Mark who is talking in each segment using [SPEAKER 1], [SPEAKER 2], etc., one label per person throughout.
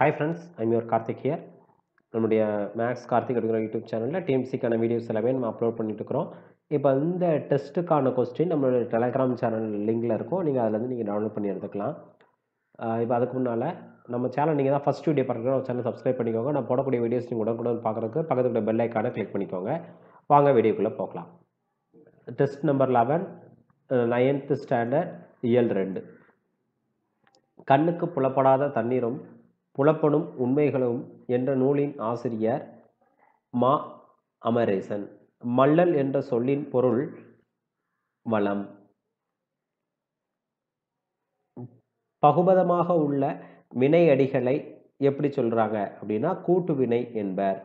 [SPEAKER 1] Hi friends I'm your Karthik here நம்முடைய maths Karthik அப்படிங்கிற YouTube சேனலில் டிஎம்சிக்கான வீடியோஸ் எல்லாமே நம்ம அப்லோட் பண்ணிட்டு இருக்கிறோம். இப்போ இந்த டெஸ்ட்டுக்கான கொஸ்டின் நம்மளுடைய டெலகிராம் சேனல் லிங்கில் இருக்கும் நீங்கள் அதிலேருந்து நீங்கள் டவுன்லோட் பண்ணி எடுத்துக்கலாம். இப்போ அதுக்கு முன்னால் நம்ம சேனல் நீங்கள் தான் ஃபஸ்ட் வீடியோ பார்க்குறோம் நம்ம சேனல் சப்ஸ்கிரைப் பண்ணிக்கோங்க. நான் போடக்கூடிய வீடியோஸ் நீங்கள் உடனுக்குடன் பார்க்குறதுக்கு பக்கத்துல பெல் ஐக்கானை கிளிக் பண்ணிக்கோங்க. வாங்க வீடியோக்குள்ளே போகலாம். Test number eleven ninth standard இயல் ரெண்டு. கண்ணுக்கு புலப்படாத தண்ணீரும் புலப்படும் உண்மைகளும் என்ற நூலின் ஆசிரியர் மா. அமரேசன். மல்லல் என்ற சொல்லின் பொருள் வளம். பகுபதமாக உள்ள வினையடிகளை எப்படி சொல்றாங்க அப்படின்னா கூட்டு வினை என்பர்.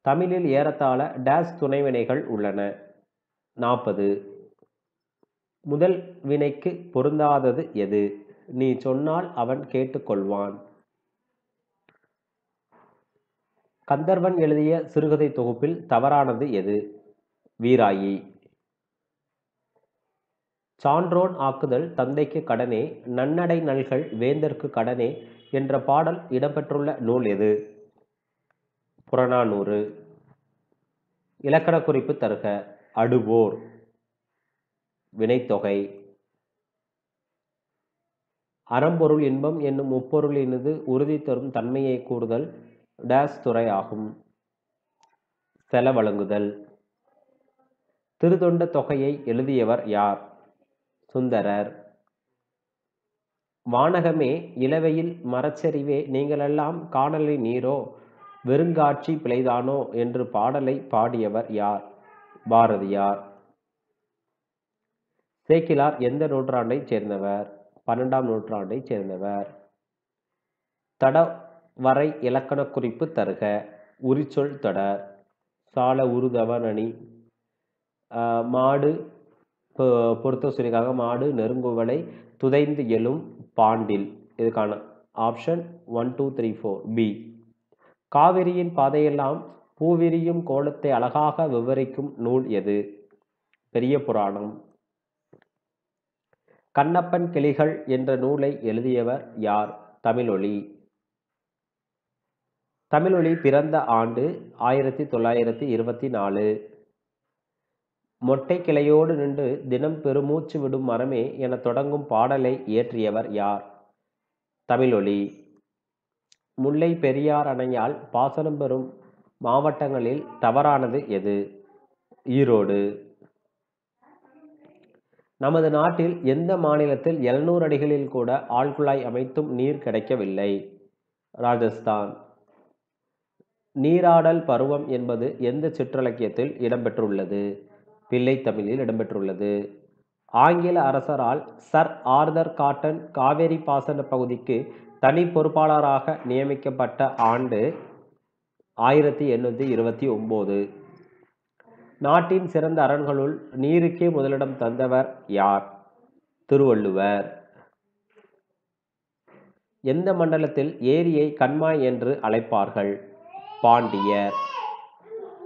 [SPEAKER 1] தமிழில் ஏறத்தாழ டேஸ் துணைவினைகள் உள்ளன. நாற்பது முதல் வினைக்கு பொருந்தாதது எது? நீ சொன்னால் அவன் கேட்டுக்கொள்வான். கந்தர்வன் எழுதிய சிறுகதை தொகுப்பில் தவறானது எது? வீராயி. சான்றோன் ஆக்குதல் தந்தைக்கு கடனே நன்னடை நல்கள் வேந்தர்க்கு கடனே என்ற பாடல் இடம்பெற்றுள்ள நூல் எது? புறநானூறு. இலக்கண குறிப்பு தருக. அடுவோர் வினைத்தொகை. அறம்பொருள் இன்பம் என்னும் முப்பொருளினது உறுதி தரும் தன்மையை கூறுதல். டேஸ் துறை ஆகும். செலவழங்குதல். திருத்தொண்ட தொகையை எழுதியவர் யார்? சுந்தரர். வானகமே இலவையில் மரச்சரிவே நீங்களெல்லாம் காணலை நீரோ? வெறுங்காட்சி பிழைதானோ? என்று பாடலை பாடியவர் யார்? பாரதியார். சேக்கிலார் எந்த நூற்றாண்டைச் சேர்ந்தவர்? பன்னெண்டாம் நூற்றாண்டைச் சேர்ந்தவர். தட வரை இலக்கண குறிப்பு தருக. உரிச்சொல் தொடர். சால உருதவனணி மாடு பொ- பொறுத்த மாடு நெருங்குவலை துதைந்து எழும் பாண்டில். இதுக்கான option one two three four B. காவிரியின் பாதையெல்லாம் பூவிரியும் கோலத்தை அழகாக விவரிக்கும் நூல் எது? பெரிய புராணம். கண்ணப்பன் கிளிகள் என்ற நூலை எழுதியவர் யார்? தமிழொலி. தமிழொலி பிறந்த ஆண்டு ஆயிரத்தி தொள்ளாயிரத்தி இருபத்தி நாலு. மொட்டை கிளையோடு நின்று தினம் பெருமூச்சு விடும் மரமே என தொடங்கும் பாடலை இயற்றியவர் யார்? தமிழொலி முல்லை பெரியார் அணையால் பாசனம் பெறும் மாவட்டங்களில் தவறானது எது? ஈரோடு. நமது நாட்டில் எந்த மாநிலத்தில் 700 அடிகளில் கூட ஆழ்குழாய் அமைத்தும் நீர் கிடைக்கவில்லை? ராஜஸ்தான். நீராடல் பருவம் என்பது எந்த சிற்றிலக்கியத்தில் இடம்பெற்றுள்ளது? பிள்ளை தமிழில் இடம்பெற்றுள்ளது. ஆங்கில அரசரால் சர் ஆர்தர் காட்டன் காவேரி பாசன பகுதிக்கு தனி பொறுப்பாளராக நியமிக்கப்பட்ட ஆண்டு ஆயிரத்தி எண்ணூற்றி இருபத்தி ஒம்போது. நாட்டின் சிறந்த அரண்களுள் நீருக்கே முதலிடம் தந்தவர் யார்? திருவள்ளுவர். எந்த மண்டலத்தில் ஏரியை கண்மாய் என்று அழைப்பார்கள்? பாண்டியர்.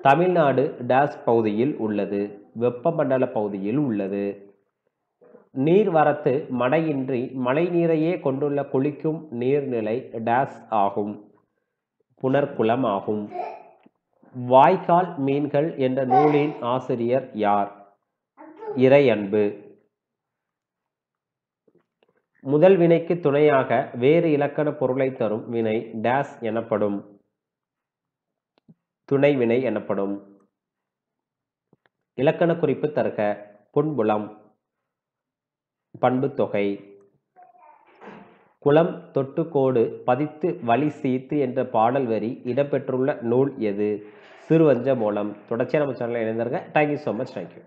[SPEAKER 1] தமிழ்நாடு டேஸ் பகுதியில் உள்ளது வெப்பமண்டல பகுதியில் உள்ளது. நீர்வரத்து மடையின்றி மழை நீரையே கொண்டுள்ள குளிக்கும் நீர்நிலை டேஸ் ஆகும் புனர்குளம் ஆகும். வாய்க்கால் மீன்கள் என்ற நூலின் ஆசிரியர் யார்? இறையன்பு. முதல் வினைக்கு துணையாக வேறு இலக்கண பொருளை தரும் வினை டேஸ் எனப்படும். துணை வினை எனப்படும். இலக்கண குறிப்பு தருக. புன்புலம் பண்புத்தொகை. குளம் தொட்டுக்கோடு பதித்து வழி சீத்து என்ற பாடல் வரி இடம்பெற்றுள்ள நூல் எது? சிறுவஞ்ச மூலம். தொடர்ச்சியாக நம்ம சேனலில் இணைந்திருங்க. Thank you so much thank you